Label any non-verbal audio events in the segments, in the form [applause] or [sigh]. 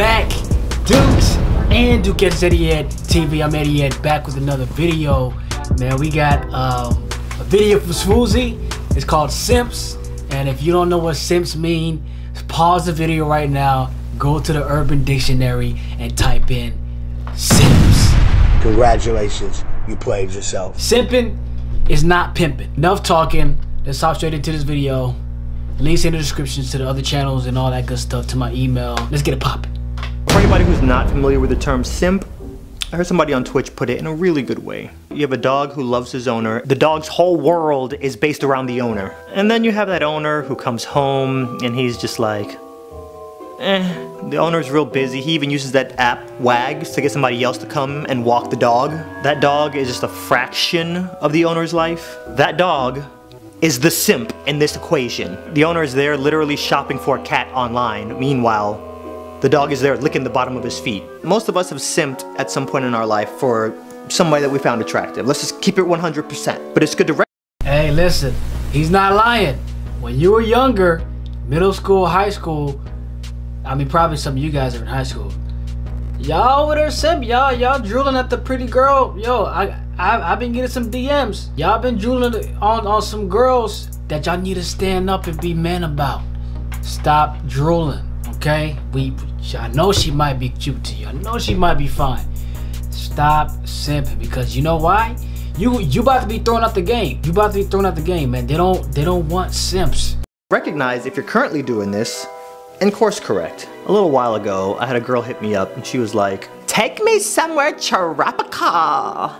back? Dukes and EddyEd TV. I'm EddyEd back with another video. Man, we got um, a video from Swoozie. It's called Simps. And if you don't know what Simps mean, pause the video right now, go to the Urban Dictionary and type in Simps. Congratulations, you played yourself. Simping is not pimping. Enough talking. Let's hop straight into this video. Links in the descriptions to the other channels and all that good stuff to my email. Let's get it popping. Anybody who's not familiar with the term simp, I heard somebody on Twitch put it in a really good way. You have a dog who loves his owner. The dog's whole world is based around the owner. And then you have that owner who comes home and he's just like, eh. The owner's real busy. He even uses that app, Wags, to get somebody else to come and walk the dog. That dog is just a fraction of the owner's life. That dog is the simp in this equation. The owner is there literally shopping for a cat online. Meanwhile, the dog is there licking the bottom of his feet. Most of us have simped at some point in our life for somebody that we found attractive. Let's just keep it 100%. But it's good to Hey, listen, he's not lying. When you were younger, middle school, high school, I mean, probably some of you guys are in high school. Y'all with her simp, y'all, y'all drooling at the pretty girl. Yo, I, I, I've been getting some DMs. Y'all been drooling on, on some girls that y'all need to stand up and be men about. Stop drooling, okay? We, I know she might be cute to you. I know she might be fine. Stop simping because you know why? You you about to be thrown out the game. You about to be thrown out the game, man. They don't they don't want simps. Recognize if you're currently doing this and course correct. A little while ago, I had a girl hit me up and she was like, Take me somewhere tropical.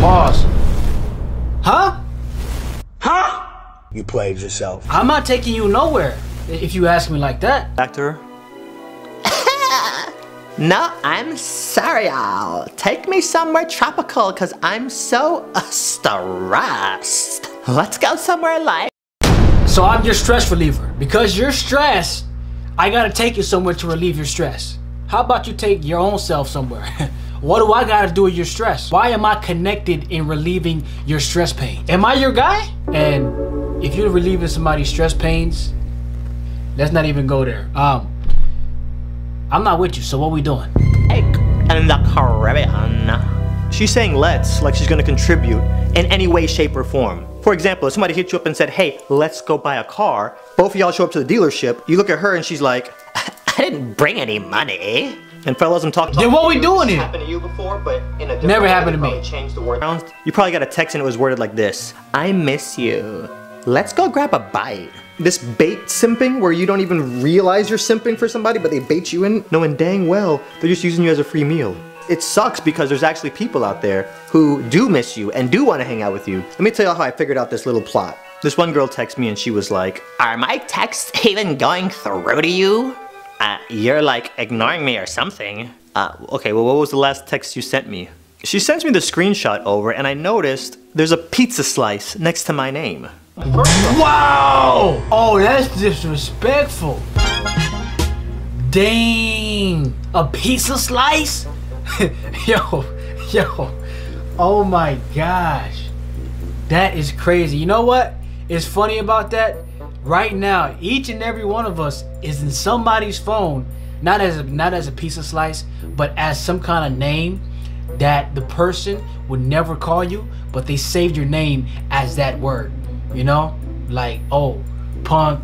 Pause. Huh? Huh? You played yourself. I'm not taking you nowhere if you ask me like that. Back to her. No, I'm sorry, y'all. Take me somewhere tropical because I'm so stressed. Let's go somewhere like. So I'm your stress reliever. Because you're stressed, I gotta take you somewhere to relieve your stress. How about you take your own self somewhere? [laughs] what do I gotta do with your stress? Why am I connected in relieving your stress pain? Am I your guy? And if you're relieving somebody's stress pains, let's not even go there. Um, I'm not with you, so what we doing? In the Caribbean. She's saying let's, like she's gonna contribute in any way, shape, or form. For example, if somebody hit you up and said, hey, let's go buy a car, both of y'all show up to the dealership, you look at her and she's like, [laughs] I didn't bring any money. And fellas, I'm talking. Then what we doing here? Happened to you before, but in a Never happened to me. Changed the word. You probably got a text and it was worded like this: I miss you. Let's go grab a bite. This bait simping, where you don't even realize you're simping for somebody, but they bait you in, knowing dang well they're just using you as a free meal. It sucks because there's actually people out there who do miss you and do want to hang out with you. Let me tell you how I figured out this little plot. This one girl texted me and she was like, Are my texts even going through to you? Uh, you're like ignoring me or something. Uh, okay, well, what was the last text you sent me? She sends me the screenshot over and I noticed there's a pizza slice next to my name. Wow! Oh, that's disrespectful. Dang! A pizza slice? [laughs] yo, yo. Oh my gosh. That is crazy. You know what is funny about that? Right now, each and every one of us is in somebody's phone, not as a, not as a piece of slice, but as some kind of name that the person would never call you, but they saved your name as that word. You know, like oh, punk,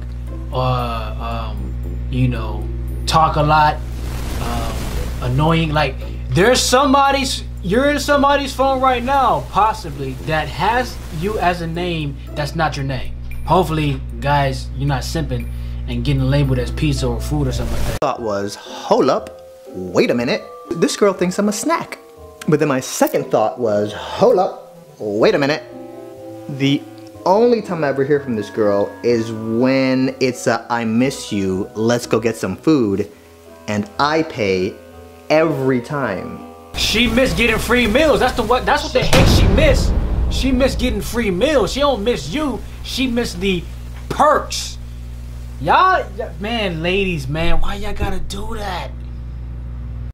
uh, um, you know, talk a lot, um, annoying. Like there's somebody's you're in somebody's phone right now, possibly that has you as a name that's not your name. Hopefully, guys, you're not simping and getting labeled as pizza or food or something like that. Thought was, hold up, wait a minute. This girl thinks I'm a snack. But then my second thought was, hold up, wait a minute. The only time I ever hear from this girl is when it's a I miss you, let's go get some food, and I pay every time. She missed getting free meals. That's the what that's what the heck she missed. She missed getting free meals. She don't miss you. She missed the perks. Y'all, man, ladies, man, why y'all gotta do that?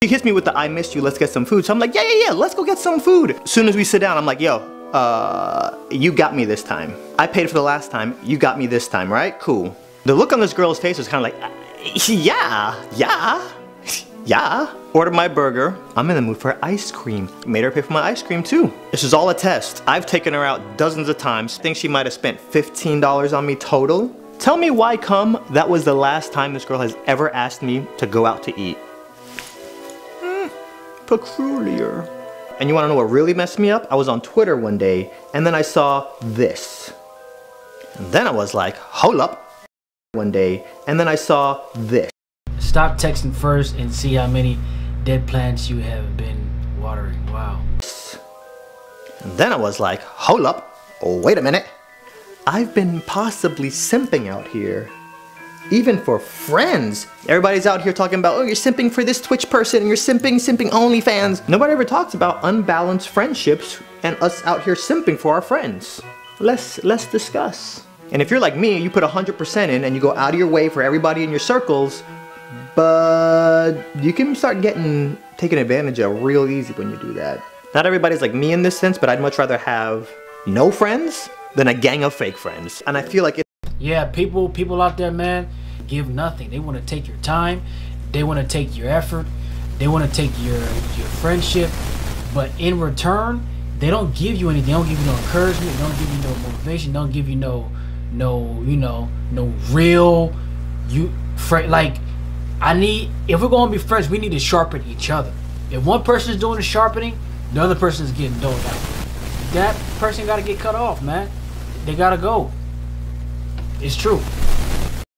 He hits me with the I missed you, let's get some food. So I'm like, yeah, yeah, yeah, let's go get some food. As soon as we sit down, I'm like, yo, uh, you got me this time. I paid for the last time, you got me this time, right? Cool. The look on this girl's face was kind of like, [laughs] yeah, yeah, [laughs] Yeah. Ordered my burger. I'm in the mood for ice cream. Made her pay for my ice cream too. This is all a test. I've taken her out dozens of times. Think she might have spent $15 on me total. Tell me why come that was the last time this girl has ever asked me to go out to eat. Hmm, peculiar. And you wanna know what really messed me up? I was on Twitter one day and then I saw this. And then I was like, hold up. One day and then I saw this. Stop texting first and see how many dead plants you have been watering. Wow. And then I was like, hold up, oh, wait a minute. I've been possibly simping out here. Even for friends. Everybody's out here talking about, oh, you're simping for this Twitch person, and you're simping, simping OnlyFans. Nobody ever talks about unbalanced friendships and us out here simping for our friends. Let's, let's discuss. And if you're like me, you put 100% in and you go out of your way for everybody in your circles, but you can start getting taken advantage of real easy when you do that. Not everybody's like me in this sense, but I'd much rather have no friends than a gang of fake friends. And I feel like. Yeah, people people out there, man, give nothing. They want to take your time. They want to take your effort. They want to take your your friendship. But in return, they don't give you anything. They don't give you no encouragement. They don't give you no motivation. They don't give you no no you know no real you fr- like I need if we're gonna be friends, we need to sharpen each other. If one person is doing the sharpening, the other person is getting doled out. That person got to get cut off, man. They gotta go. It's true.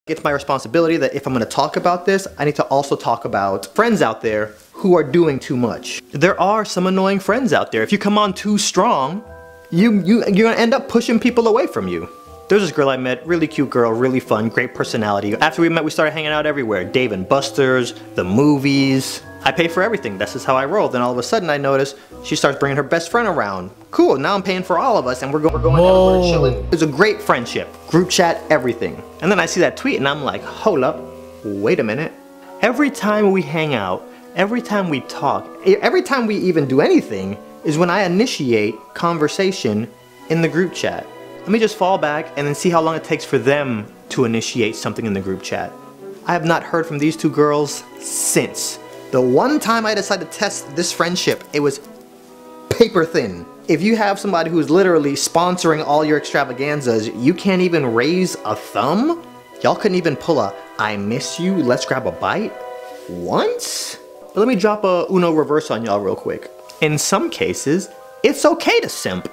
It's my responsibility that if I'm gonna talk about this, I need to also talk about friends out there who are doing too much. There are some annoying friends out there. If you come on too strong, you, you, you're gonna end up pushing people away from you. There's this girl I met, really cute girl, really fun, great personality. After we met, we started hanging out everywhere. Dave and Buster's, the movies. I pay for everything, that's just how I roll. Then all of a sudden I notice she starts bringing her best friend around. Cool, now I'm paying for all of us and we're, go we're going out, we're chilling. It's a great friendship, group chat, everything. And then I see that tweet and I'm like, hold up, wait a minute. Every time we hang out, every time we talk, every time we even do anything is when I initiate conversation in the group chat. Let me just fall back and then see how long it takes for them to initiate something in the group chat. I have not heard from these two girls since. The one time I decided to test this friendship, it was paper thin. If you have somebody who's literally sponsoring all your extravaganzas, you can't even raise a thumb? Y'all couldn't even pull a I miss you, let's grab a bite? Once? But let me drop a Uno reverse on y'all real quick. In some cases, it's okay to simp.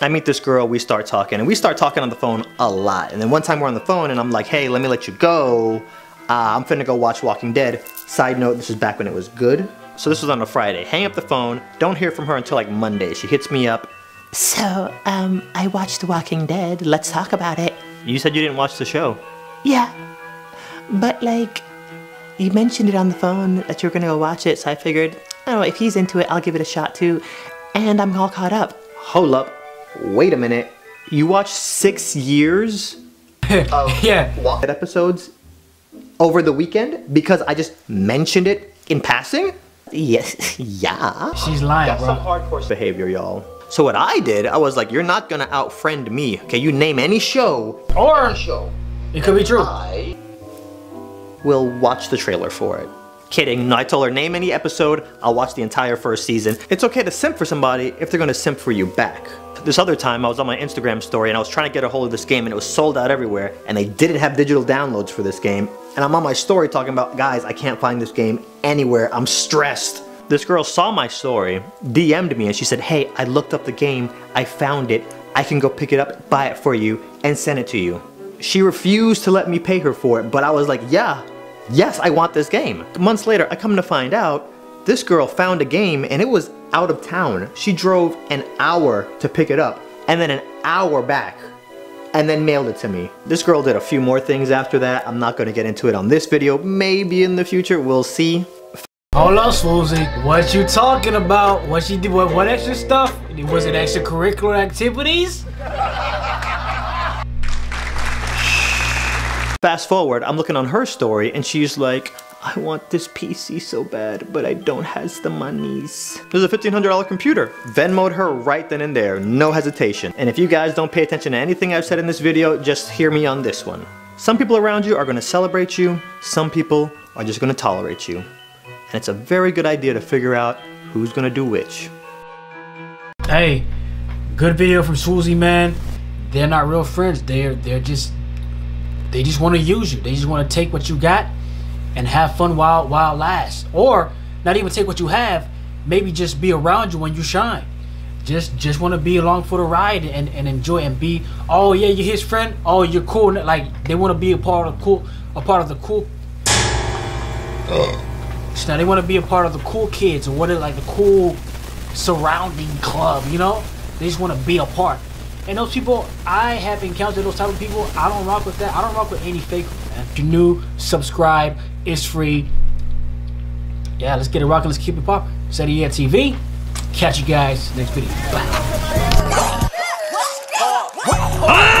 I meet this girl, we start talking, and we start talking on the phone a lot. And then one time we're on the phone, and I'm like, hey, let me let you go. Uh, I'm finna go watch Walking Dead. Side note, this is back when it was good. So this was on a Friday. Hang up the phone, don't hear from her until like Monday. She hits me up. So, um, I watched The Walking Dead. Let's talk about it. You said you didn't watch the show. Yeah. But, like, you mentioned it on the phone that you were gonna go watch it, so I figured, I don't know, if he's into it, I'll give it a shot too. And I'm all caught up. Hold up wait a minute, you watched six years [laughs] of yeah. Walking episodes over the weekend because I just mentioned it in passing? Yes, [laughs] yeah. She's lying, That's bro. some hardcore behavior, y'all. So what I did, I was like, you're not gonna outfriend me. Okay, you name any show. Or Any show. it could be true. I will watch the trailer for it. Kidding. No, I told her, name any episode, I'll watch the entire first season. It's okay to simp for somebody if they're gonna simp for you back. This other time, I was on my Instagram story and I was trying to get a hold of this game and it was sold out everywhere and they didn't have digital downloads for this game. And I'm on my story talking about, guys, I can't find this game anywhere. I'm stressed. This girl saw my story, DM'd me, and she said, hey, I looked up the game, I found it, I can go pick it up, buy it for you, and send it to you. She refused to let me pay her for it, but I was like, yeah, yes, I want this game. Months later, I come to find out, this girl found a game and it was out of town. She drove an hour to pick it up and then an hour back and then mailed it to me. This girl did a few more things after that. I'm not gonna get into it on this video. Maybe in the future, we'll see. Hold on, Swoozie. What you talking about? What she did? What, what extra stuff? Was it extracurricular activities? Fast forward, I'm looking on her story and she's like, I want this PC so bad, but I don't has the monies. There's a $1,500 computer. Venmoed her right then and there, no hesitation. And if you guys don't pay attention to anything I've said in this video, just hear me on this one. Some people around you are gonna celebrate you, some people are just gonna tolerate you. and it's a very good idea to figure out who's gonna do which. Hey, good video from Swoozie, man. They're not real friends. They're they're just they just want to use you. They just want to take what you got and have fun while while it lasts. Or not even take what you have, maybe just be around you when you shine. Just just want to be along for the ride and, and enjoy and be oh yeah you're his friend. Oh you're cool. Like they want to be a part of the cool a part of the cool. So now they want to be a part of the cool kids or what are like the cool surrounding club you know? They just want to be a part. And those people I have encountered those type of people. I don't rock with that. I don't rock with any fake man if you're new subscribe it's free yeah let's get it rocking let's keep it popping Yeah TV Catch you guys next video. Bye.